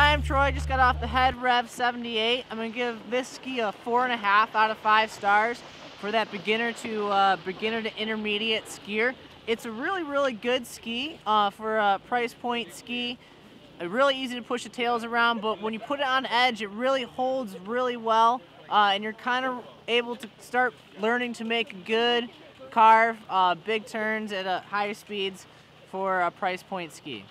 I'm Troy. just got off the Head Rev 78. I'm gonna give this ski a four and a half out of five stars for that beginner to uh, beginner to intermediate skier. It's a really, really good ski uh, for a price point ski. Uh, really easy to push the tails around, but when you put it on edge, it really holds really well, uh, and you're kind of able to start learning to make good carve, uh, big turns at uh, higher speeds for a price point ski.